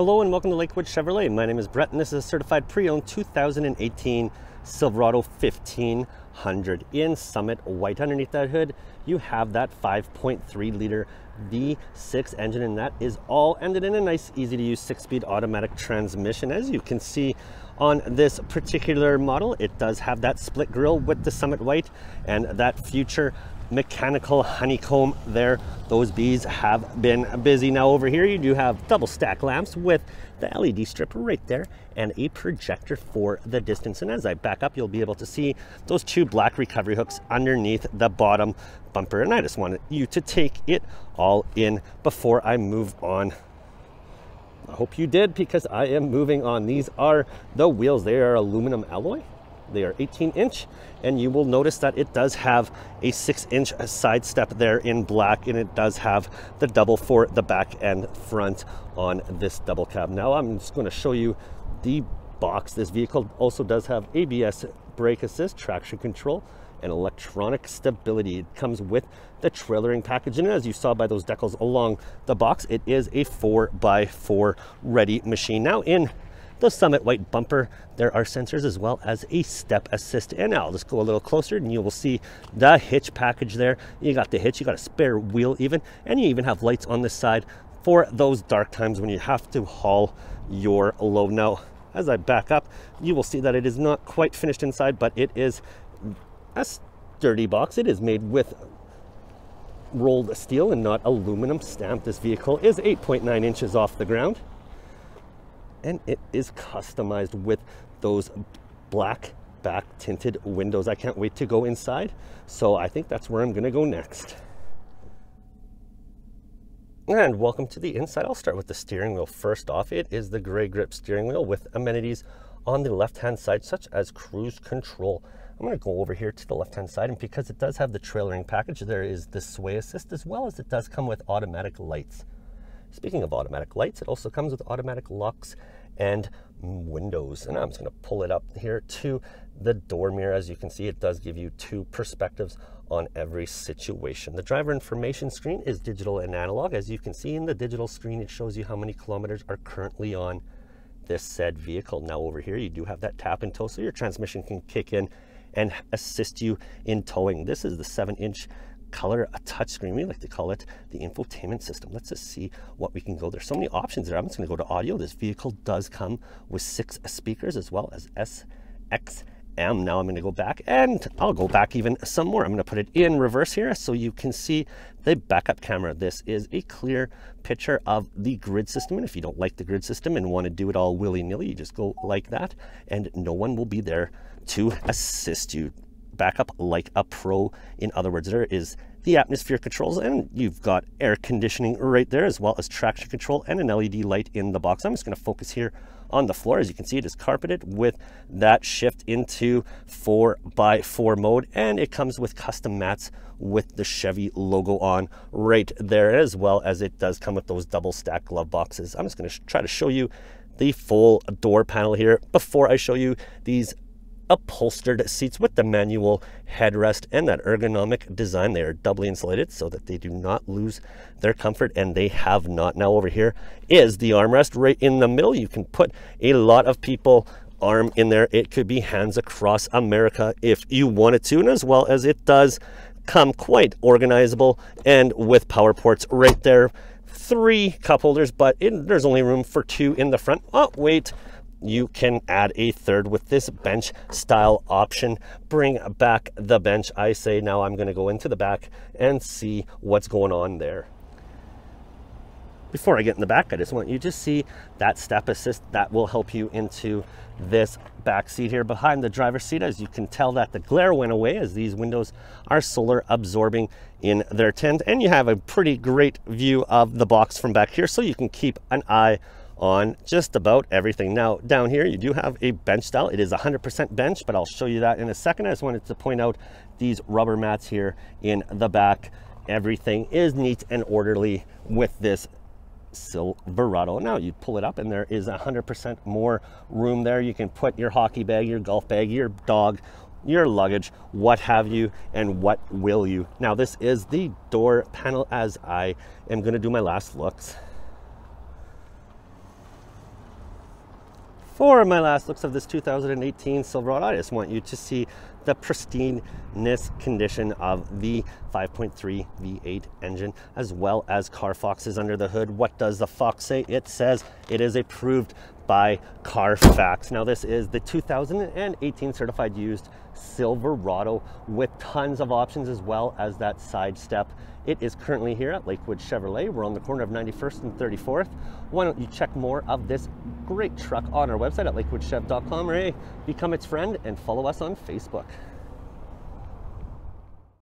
Hello and welcome to Lakewood Chevrolet. My name is Brett and this is a certified pre-owned 2018 Silverado 1500 in Summit White. Underneath that hood, you have that 5.3 liter V6 engine and that is all ended in a nice, easy to use six-speed automatic transmission. As you can see on this particular model, it does have that split grille with the Summit White and that future mechanical honeycomb there. Those bees have been busy. Now over here you do have double stack lamps with the LED strip right there and a projector for the distance. And as I back up, you'll be able to see those two black recovery hooks underneath the bottom bumper. And I just wanted you to take it all in before I move on. I hope you did because I am moving on. These are the wheels. They are aluminum alloy they are 18 inch and you will notice that it does have a six inch side step there in black and it does have the double for the back and front on this double cab. Now I'm just going to show you the box. This vehicle also does have ABS brake assist, traction control, and electronic stability. It comes with the trailering package. And as you saw by those decals along the box, it is a 4x4 ready machine. Now in the Summit White bumper. There are sensors as well as a step assist. And now let's go a little closer and you will see the hitch package there. You got the hitch, you got a spare wheel even, and you even have lights on this side for those dark times when you have to haul your load. Now, as I back up, you will see that it is not quite finished inside, but it is a sturdy box. It is made with rolled steel and not aluminum stamp. This vehicle is 8.9 inches off the ground and it is customized with those black back tinted windows. I can't wait to go inside. So I think that's where I'm gonna go next. And welcome to the inside. I'll start with the steering wheel. First off, it is the gray grip steering wheel with amenities on the left-hand side, such as cruise control. I'm gonna go over here to the left-hand side, and because it does have the trailering package, there is the sway assist, as well as it does come with automatic lights. Speaking of automatic lights, it also comes with automatic locks and windows. And I'm just gonna pull it up here to the door mirror. As you can see, it does give you two perspectives on every situation. The driver information screen is digital and analog. As you can see in the digital screen, it shows you how many kilometers are currently on this said vehicle. Now over here, you do have that tap and tow, so your transmission can kick in and assist you in towing. This is the seven inch color a touchscreen. We like to call it the infotainment system. Let's just see what we can go. There's so many options there. I'm just going to go to audio. This vehicle does come with six speakers as well as SXM. Now I'm going to go back and I'll go back even some more. I'm going to put it in reverse here so you can see the backup camera. This is a clear picture of the grid system. And if you don't like the grid system and want to do it all willy-nilly, you just go like that and no one will be there to assist you backup like a pro. In other words, there is the atmosphere controls and you've got air conditioning right there as well as traction control and an LED light in the box. I'm just going to focus here on the floor. As you can see, it is carpeted with that shift into 4x4 mode and it comes with custom mats with the Chevy logo on right there as well as it does come with those double stack glove boxes. I'm just going to try to show you the full door panel here before I show you these upholstered seats with the manual headrest and that ergonomic design. They are doubly insulated so that they do not lose their comfort and they have not. Now over here is the armrest right in the middle. You can put a lot of people arm in there. It could be hands across America if you wanted to and as well as it does come quite organizable and with power ports right there three cup holders but it, there's only room for two in the front oh wait you can add a third with this bench style option. Bring back the bench. I say now I'm going to go into the back and see what's going on there. Before I get in the back, I just want you to see that step assist that will help you into this back seat here behind the driver's seat. As you can tell that the glare went away as these windows are solar absorbing in their tint. And you have a pretty great view of the box from back here so you can keep an eye on just about everything. Now down here you do have a bench style. It is 100% bench, but I'll show you that in a second. I just wanted to point out these rubber mats here in the back. Everything is neat and orderly with this Silverado. Now you pull it up and there is 100% more room there. You can put your hockey bag, your golf bag, your dog, your luggage, what have you, and what will you. Now this is the door panel as I am gonna do my last looks. For my last looks of this 2018 Silverado, I just want you to see the pristineness condition of the 5.3 V8 engine, as well as Carfax is under the hood. What does the Fox say? It says it is approved by Carfax. Now this is the 2018 certified used Silverado with tons of options as well as that side step it is currently here at Lakewood Chevrolet. We're on the corner of 91st and 34th. Why don't you check more of this great truck on our website at lakewoodchev.com or hey, become its friend and follow us on Facebook.